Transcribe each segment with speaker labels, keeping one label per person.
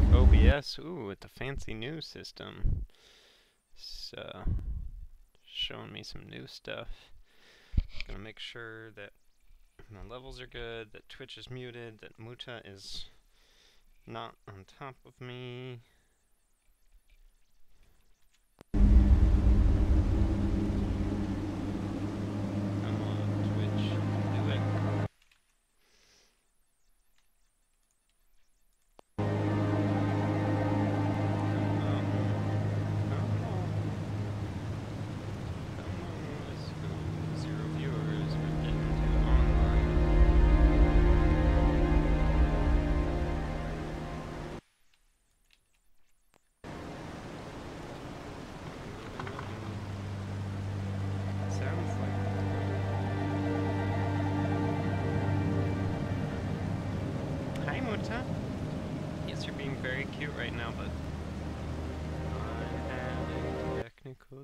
Speaker 1: like OBS, ooh, it's a fancy new system. It's uh, showing me some new stuff. Gonna make sure that my levels are good, that Twitch is muted, that Muta is not on top of me.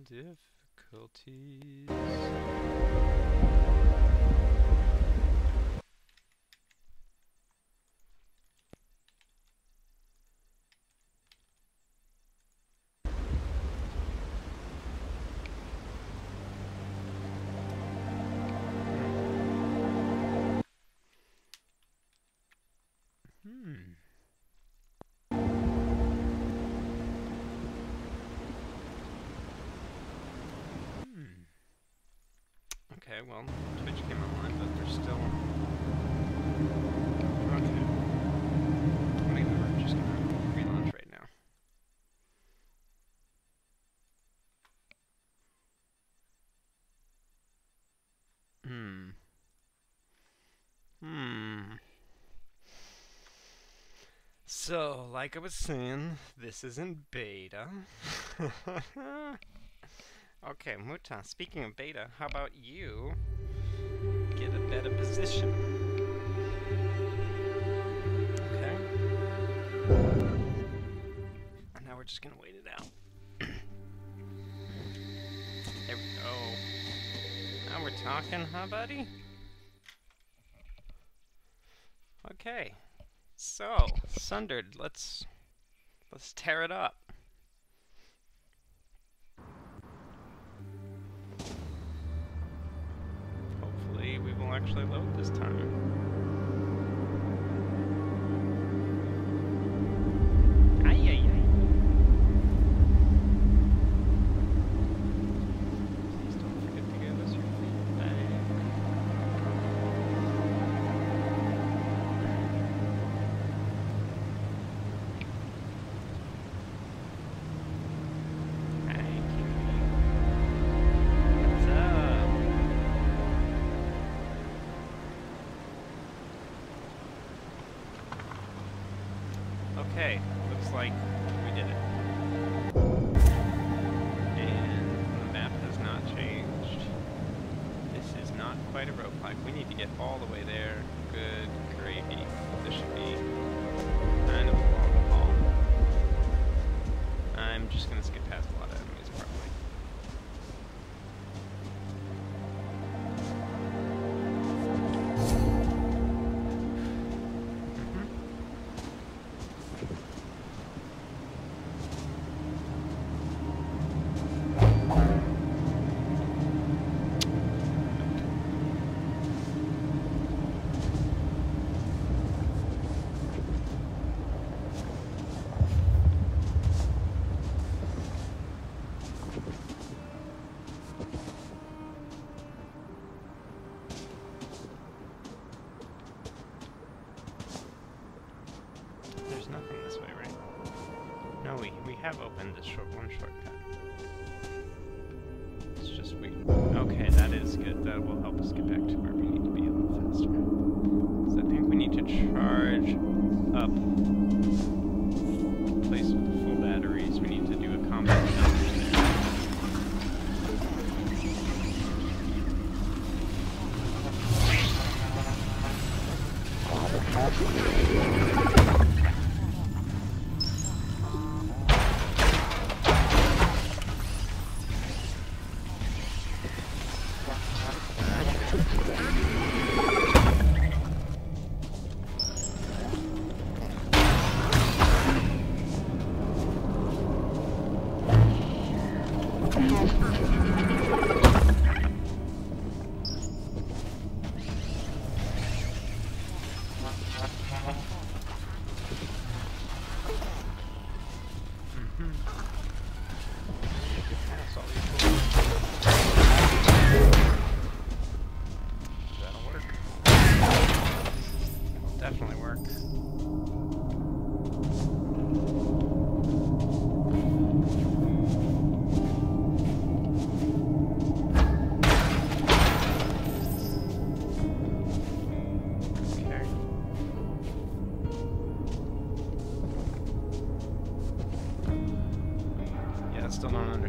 Speaker 1: Difficulties. Okay, well, Twitch came online, but they're still. Okay. Maybe we're just gonna relaunch right now. Hmm. Hmm. So, like I was saying, this isn't beta. okay, Muta, speaking of beta, how about you get a better position? Okay. And now we're just gonna wait it out. there we go. Now we're talking, huh, buddy? Okay. So, Sundered, let's let's tear it up. We will actually load this time. Okay, looks like There's nothing this way, right? No, we we have opened this short one shortcut. It's just we. Okay, that is good. That will help us get back to where we need to be a little faster. So I think we need to charge up.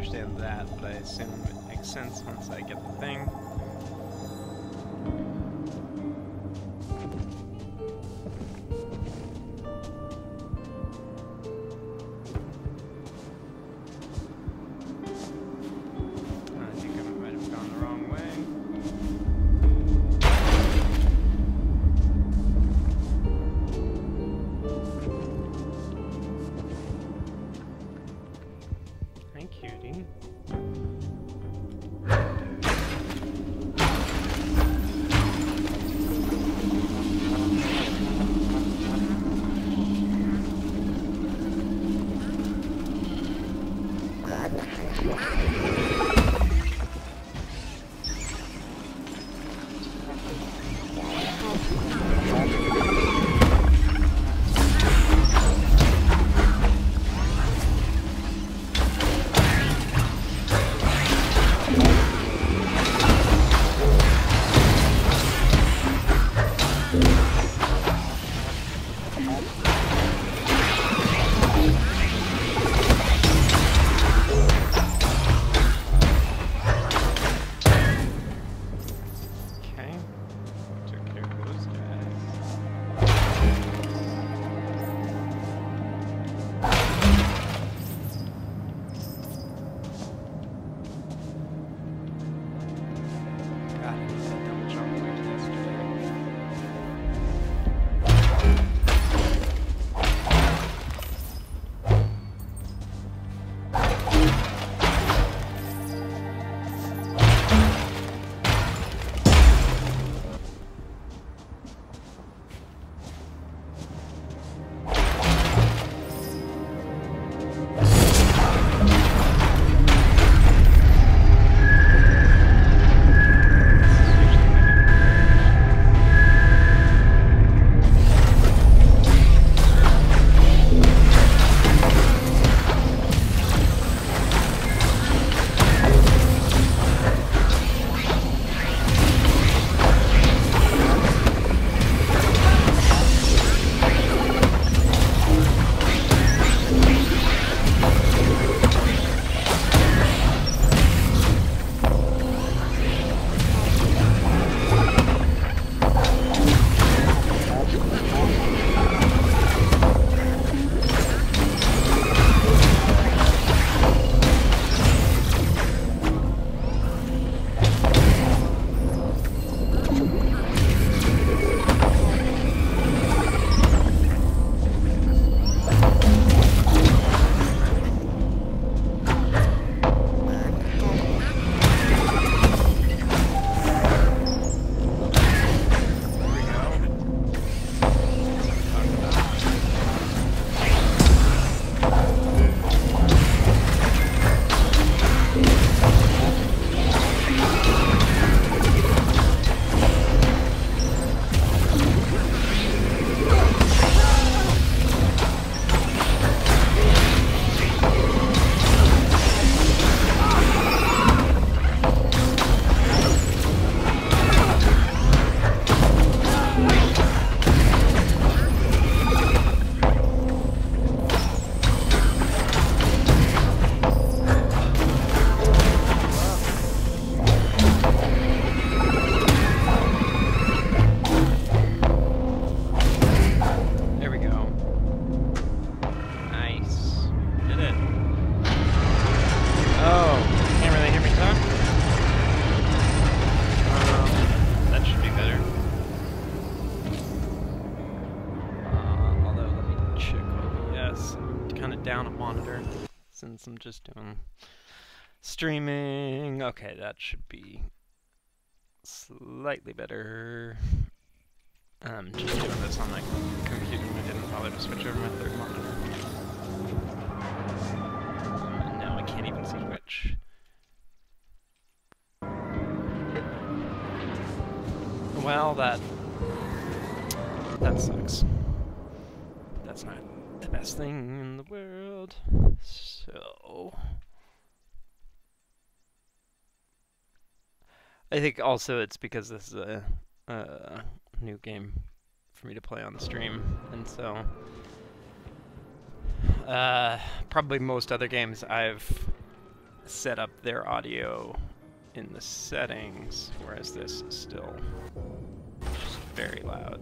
Speaker 1: Understand that, but I assume it makes sense once I get the thing. I'm just doing streaming. Okay, that should be slightly better. I'm just doing this on my computer and I didn't bother to switch over my third monitor. And now I can't even see which. Well, that... that sucks. The best thing in the world. So... I think also it's because this is a, a new game for me to play on the stream, and so... Uh, probably most other games I've set up their audio in the settings, whereas this is still just very loud.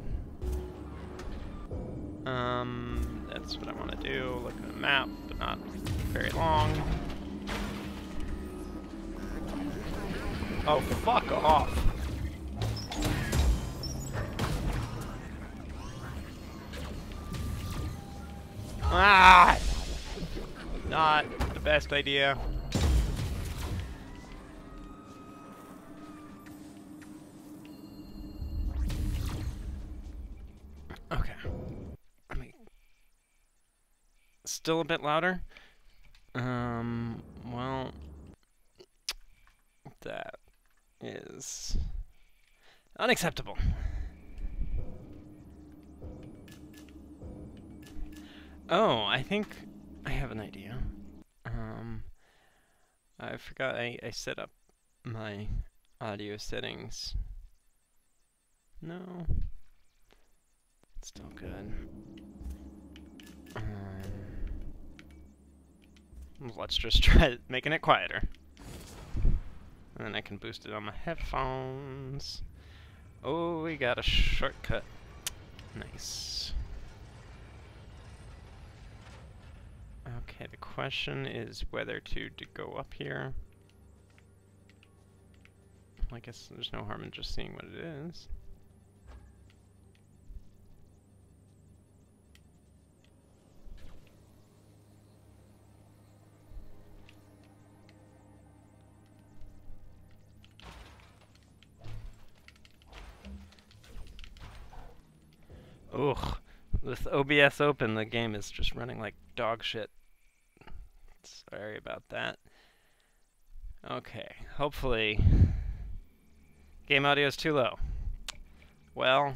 Speaker 1: Um, that's what I want to do. Look at the map, but not very long. Oh, fuck off. Ah! Not the best idea. Still a bit louder? Um, well... That is unacceptable. Oh, I think I have an idea. Um, I forgot I, I set up my audio settings. No. It's still good. Um, let's just try making it quieter. And then I can boost it on my headphones. Oh, we got a shortcut. Nice. Okay, the question is whether to, to go up here. I guess there's no harm in just seeing what it is. Ugh. With OBS open, the game is just running like dog shit. Sorry about that. Okay, hopefully... Game audio is too low. Well...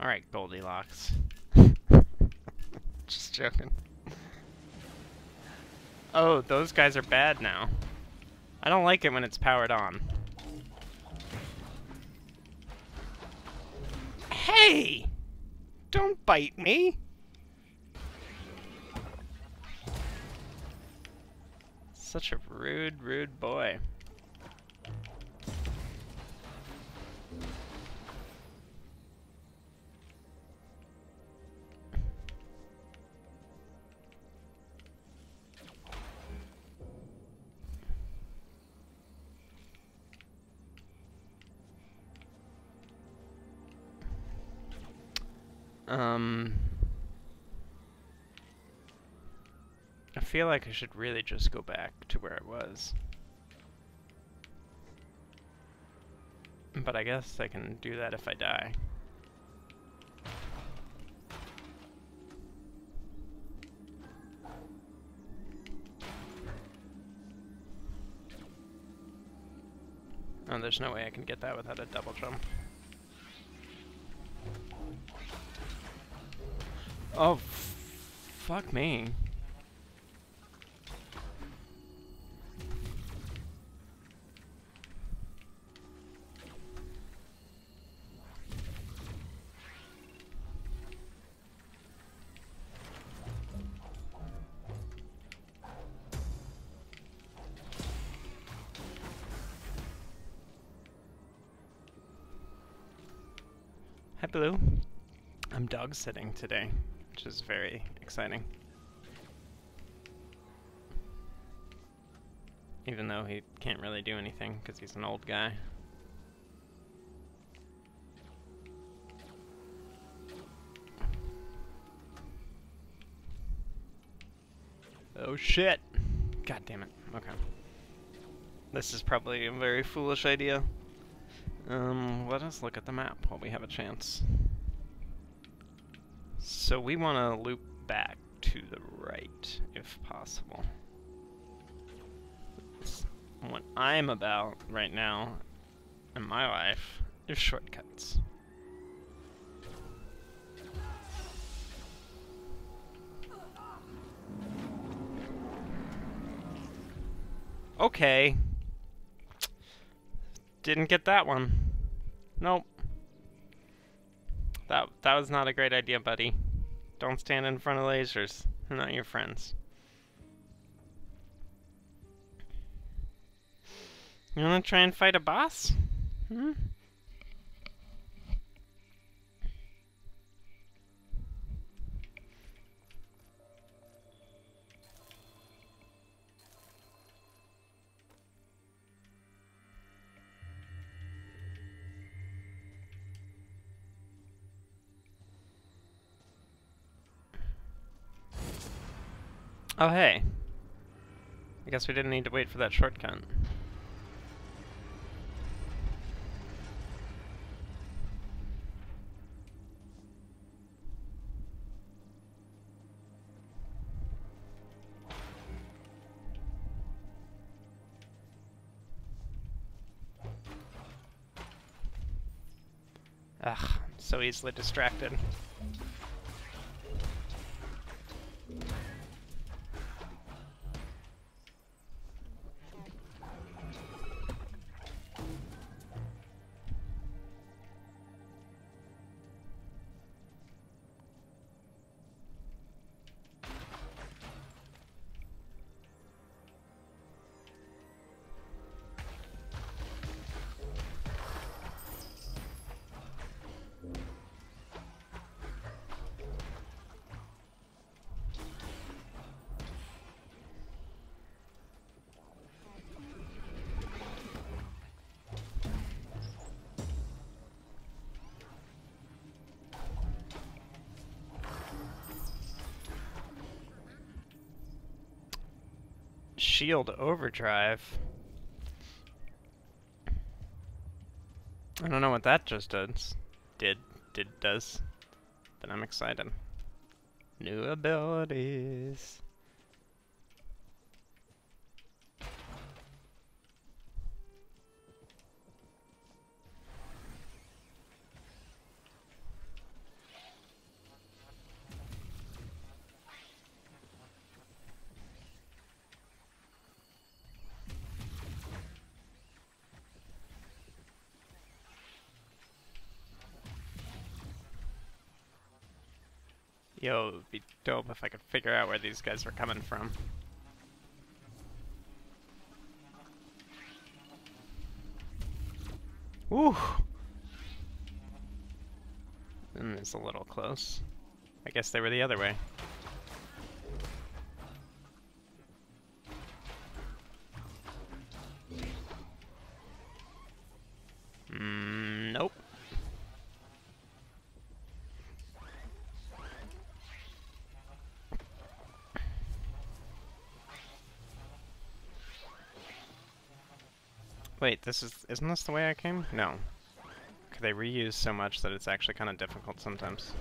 Speaker 1: Alright, Goldilocks. Just joking. Oh, those guys are bad now. I don't like it when it's powered on. Hey! Don't bite me! Such a rude, rude boy. Feel like I should really just go back to where it was. But I guess I can do that if I die. Oh, there's no way I can get that without a double jump. Oh, fuck me. Sitting today which is very exciting. Even though he can't really do anything because he's an old guy. Oh shit! God damn it. Okay. This is probably a very foolish idea. Um, let us look at the map while we have a chance. So we want to loop back to the right, if possible. What I'm about right now in my life is shortcuts. Okay. Didn't get that one. Nope. That that was not a great idea, buddy. Don't stand in front of lasers. They're not your friends. You wanna try and fight a boss? Hmm? Oh, hey. I guess we didn't need to wait for that shortcut. Ugh, so easily distracted. Shield overdrive. I don't know what that just does. Did, did, does. But I'm excited. New abilities. Yo, it would be dope if I could figure out where these guys were coming from. Woo! And it's a little close. I guess they were the other way. Mm, nope. Wait, this is- isn't this the way I came? No. They reuse so much that it's actually kind of difficult sometimes.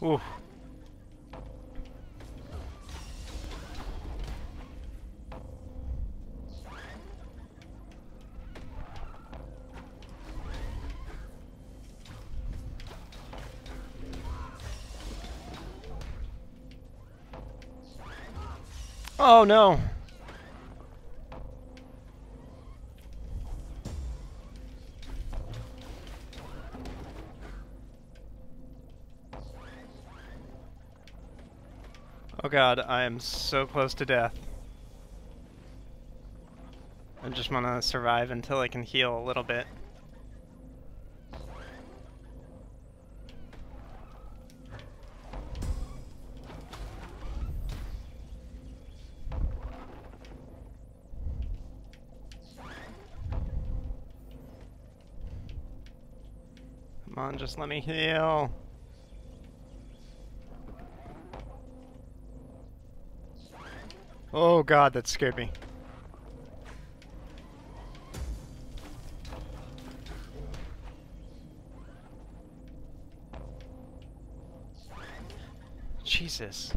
Speaker 1: Ooh. Oh no! God, I am so close to death. I just want to survive until I can heal a little bit. Come on, just let me heal. Oh god, that scared me. Jesus.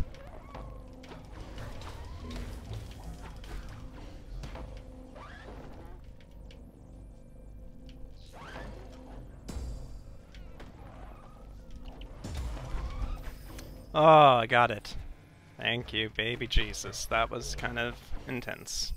Speaker 1: Oh, I got it. Thank you, baby Jesus. That was kind of intense.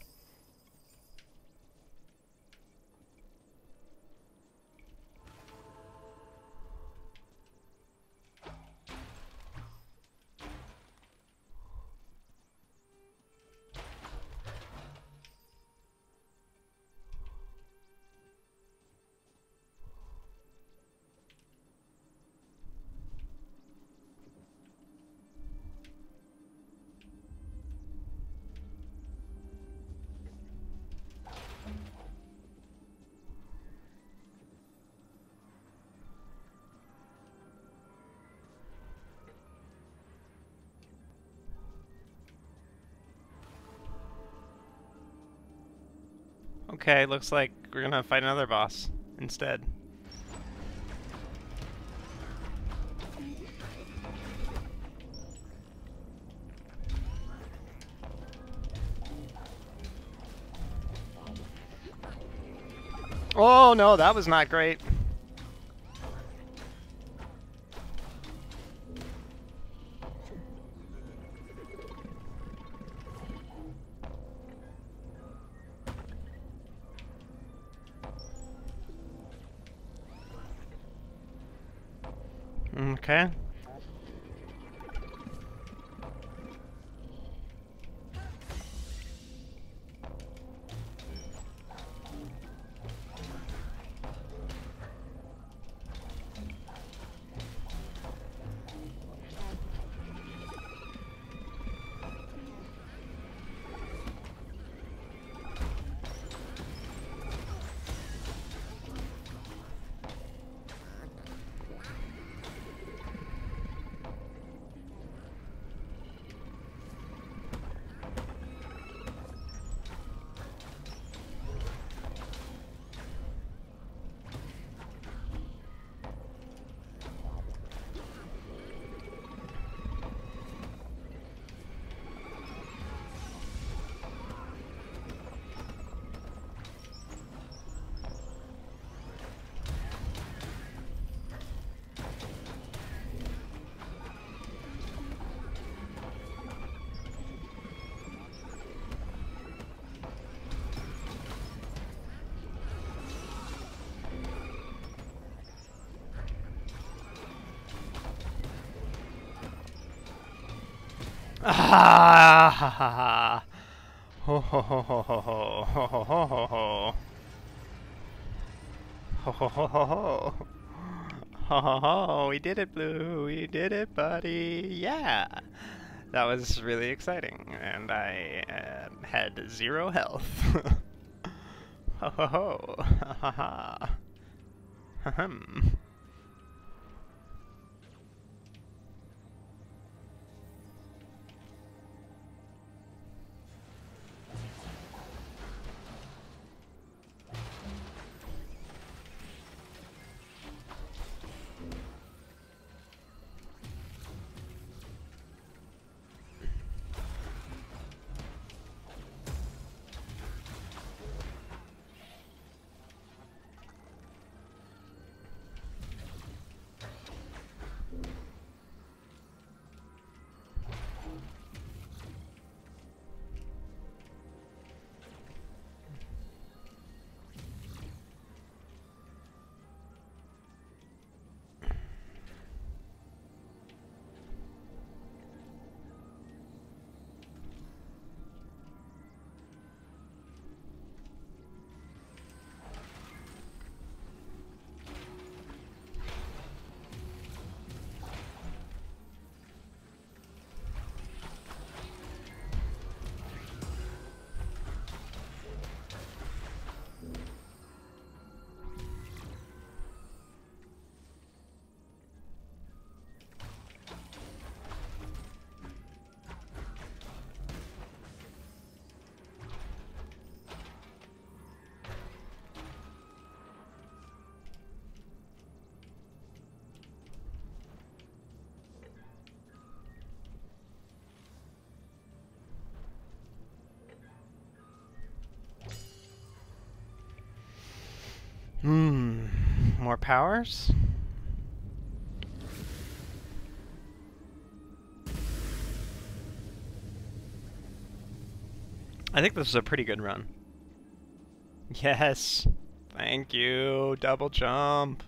Speaker 1: Okay, looks like we're gonna fight another boss instead. Oh no, that was not great. Ah ha ha ha. Ho ho ho ho ho ho ho ho ho ho ho. Ho ho ho ho ho. Ho we did it, Blue. We did it, buddy. Yeah. That was really exciting, and I uh, had zero health. ho ho ho. Ha ha ha. Ahem. Hmm. More powers? I think this is a pretty good run. Yes! Thank you! Double jump!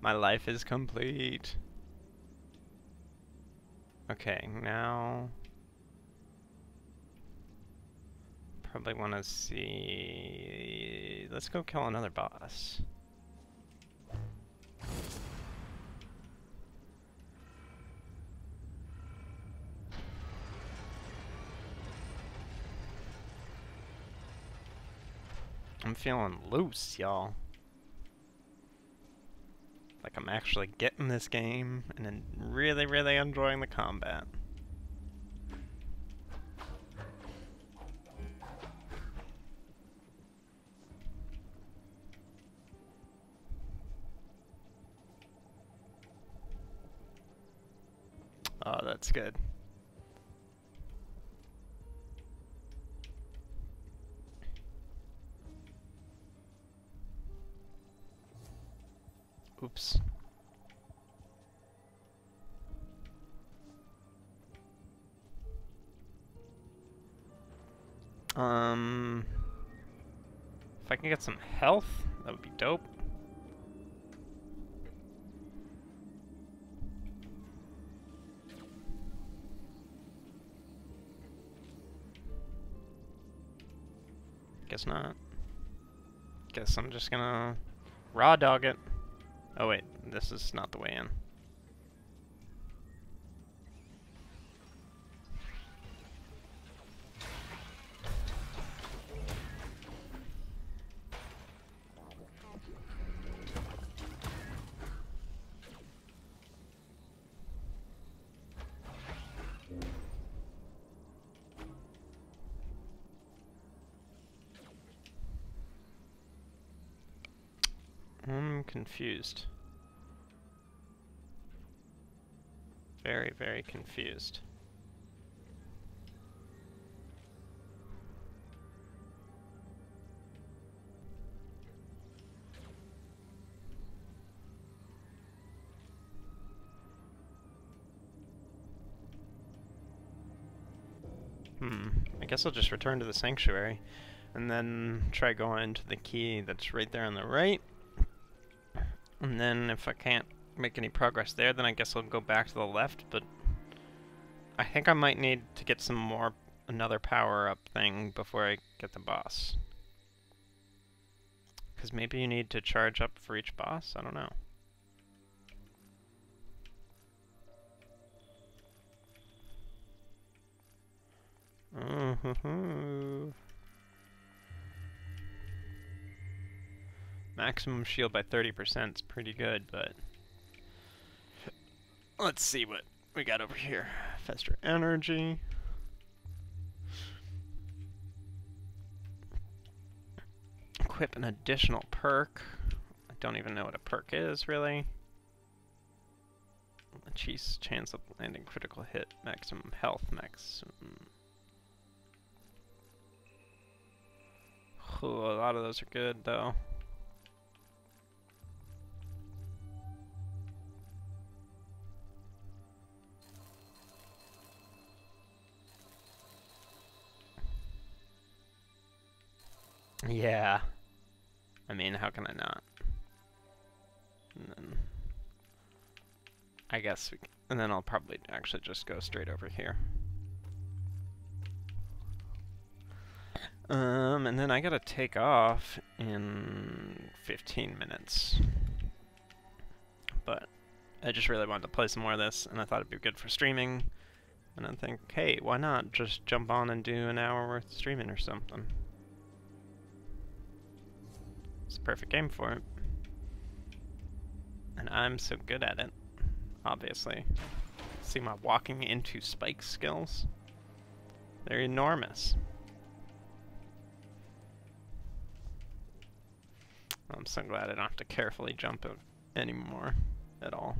Speaker 1: My life is complete. Okay, now... Probably want to see... Let's go kill another boss. I'm feeling loose, y'all. Like I'm actually getting this game and then really, really enjoying the combat. That's good. Oops. Um, if I can get some health, that would be dope. Guess not. Guess I'm just gonna raw dog it. Oh wait, this is not the way in. Confused. Very, very confused. Hmm, I guess I'll just return to the sanctuary and then try going to the key that's right there on the right. And then if I can't make any progress there, then I guess I'll go back to the left, but I think I might need to get some more, another power-up thing before I get the boss. Because maybe you need to charge up for each boss? I don't know. Uh Maximum shield by 30% is pretty good, but... Let's see what we got over here. Faster energy. Equip an additional perk. I don't even know what a perk is, really. Cheese chance of landing critical hit, maximum health, maximum... Ooh, a lot of those are good, though. Yeah. I mean, how can I not? Then I guess we, and then I'll probably actually just go straight over here. Um, and then I gotta take off in 15 minutes. But I just really wanted to play some more of this, and I thought it'd be good for streaming. And I think, hey, why not just jump on and do an hour worth of streaming or something? It's a perfect game for it. And I'm so good at it, obviously. See my walking into spike skills? They're enormous. I'm so glad I don't have to carefully jump anymore at all.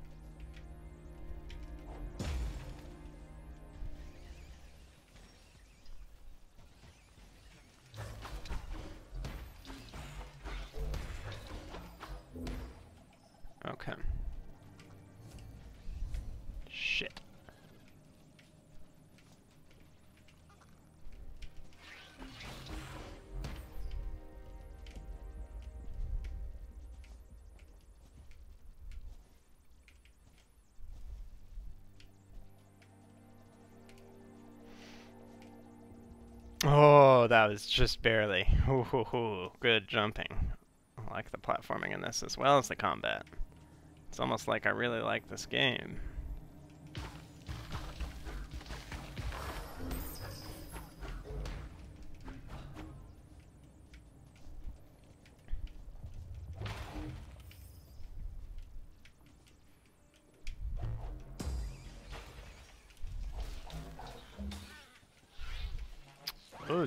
Speaker 1: That was just barely. Ooh, ooh, ooh, good jumping. I like the platforming in this as well as the combat. It's almost like I really like this game.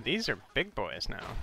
Speaker 1: These are big boys now.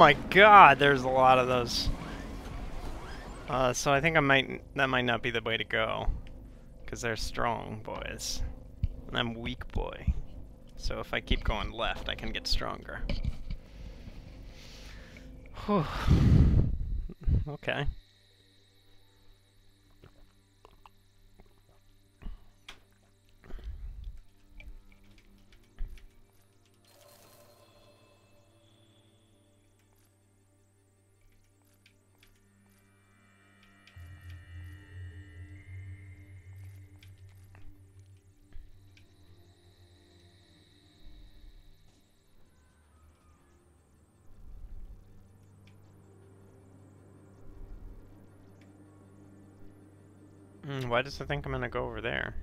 Speaker 1: My god, there's a lot of those. Uh, so I think I might, that might not be the way to go. Because they're strong boys. And I'm weak boy. So if I keep going left, I can get stronger. Whew. Okay. Why does it think I'm gonna go over there?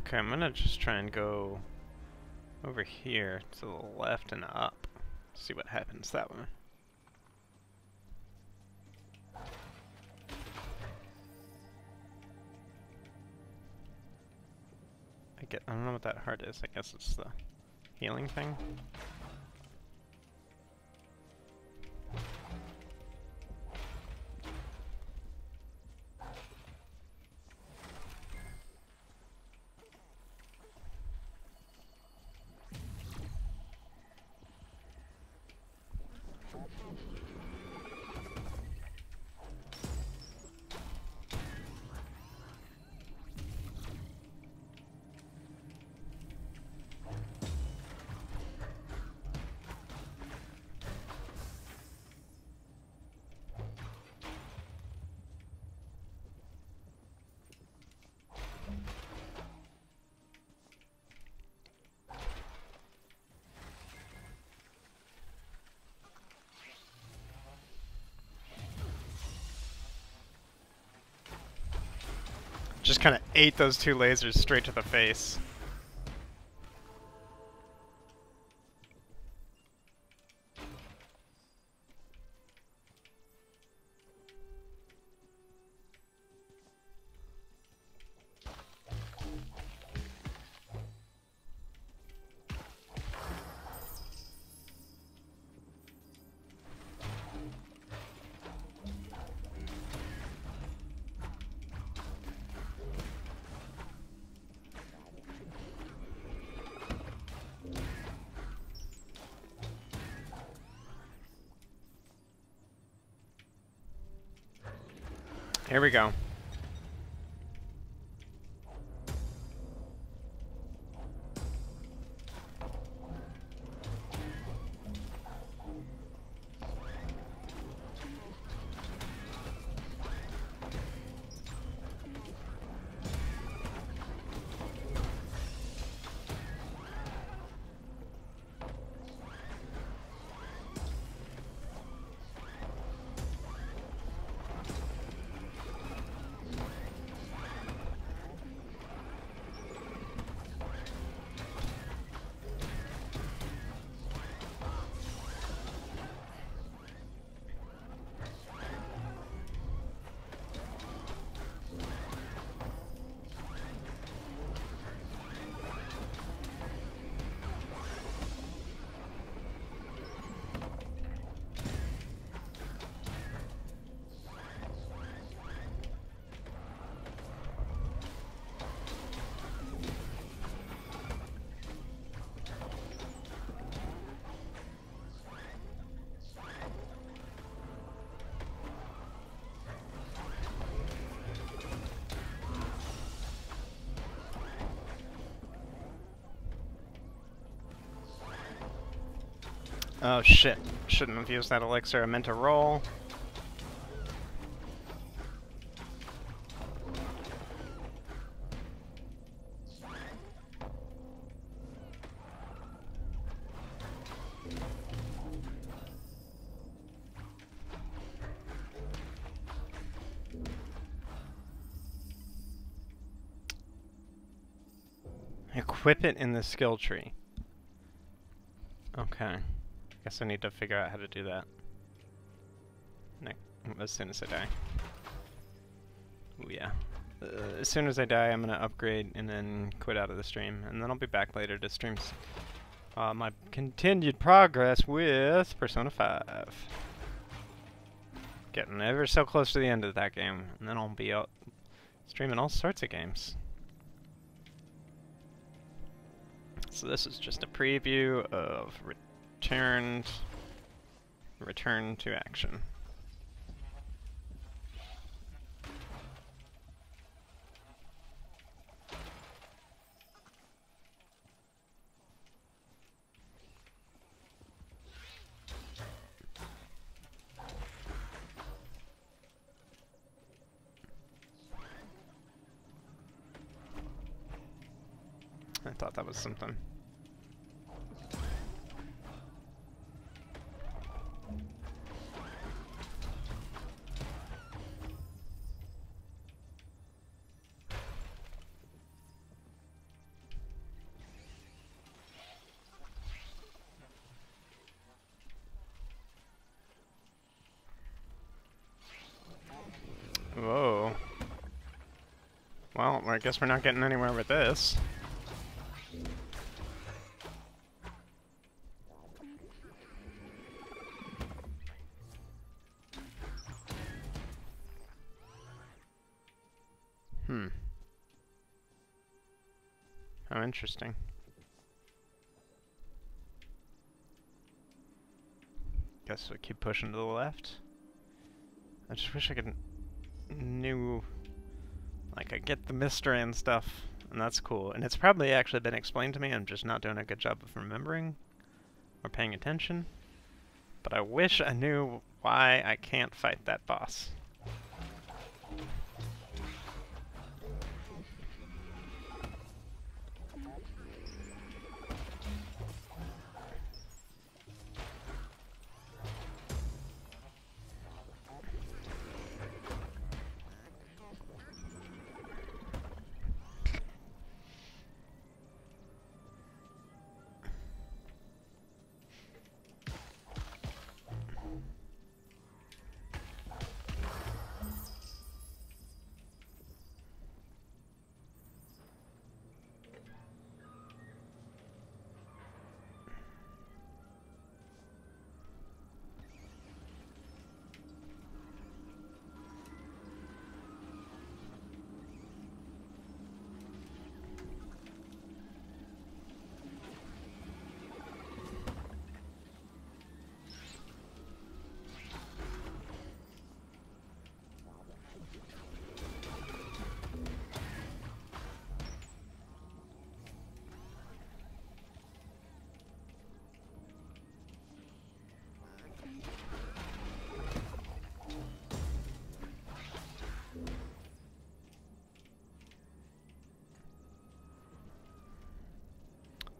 Speaker 1: Okay, I'm gonna just try and go over here to the left and up. See what happens that way. I get I don't know what that heart is. I guess it's the healing thing. Just kind of ate those two lasers straight to the face. Here we go. Oh shit. Shouldn't have used that elixir. I meant to roll. Equip it in the skill tree. Okay. I guess I need to figure out how to do that. as soon as I die. Ooh, yeah. Uh, as soon as I die, I'm gonna upgrade and then quit out of the stream, and then I'll be back later to stream uh, my continued progress with Persona 5. Getting ever so close to the end of that game, and then I'll be out streaming all sorts of games. So this is just a preview of returned, return to action. I thought that was something. I guess we're not getting anywhere with this. Hmm. How interesting. Guess we keep pushing to the left. I just wish I could knew like, I get the mystery and stuff, and that's cool. And it's probably actually been explained to me, I'm just not doing a good job of remembering or paying attention. But I wish I knew why I can't fight that boss.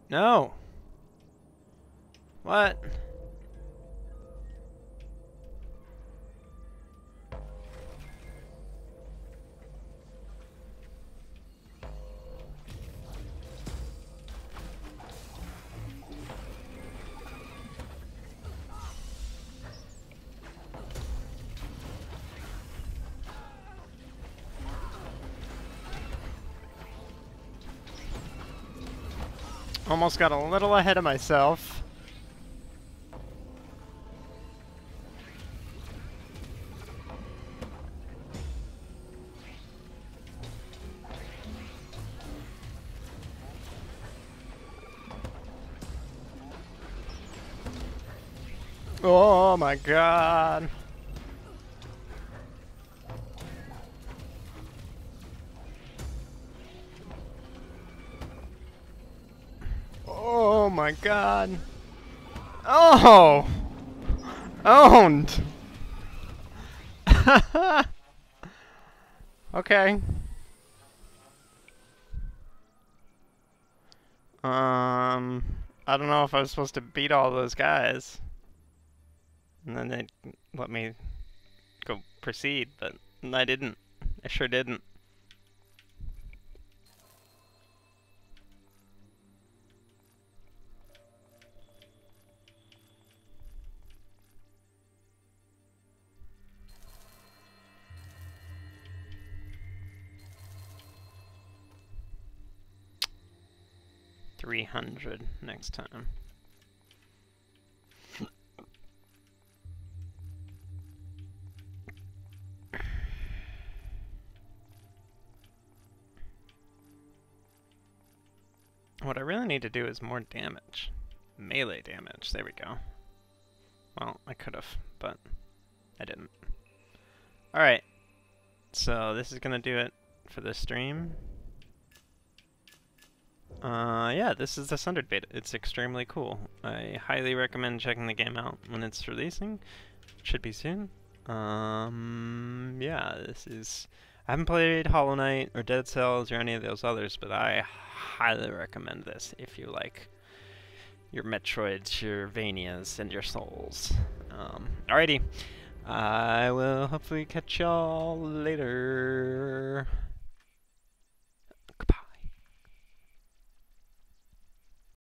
Speaker 1: No! What? Almost got a little ahead of myself. Oh my god. My god. Oh! Owned! okay. Um, I don't know if I was supposed to beat all those guys. And then they let me go proceed, but I didn't. I sure didn't. Three hundred next time. What I really need to do is more damage. Melee damage, there we go. Well, I could have, but I didn't. Alright, so this is to do it for this stream. Uh, yeah, this is the Sundered beta. It's extremely cool. I highly recommend checking the game out when it's releasing. Should be soon. Um, yeah, this is... I haven't played Hollow Knight or Dead Cells or any of those others, but I highly recommend this if you like your Metroids, your Vanias, and your Souls. Um, alrighty, I will hopefully catch y'all later.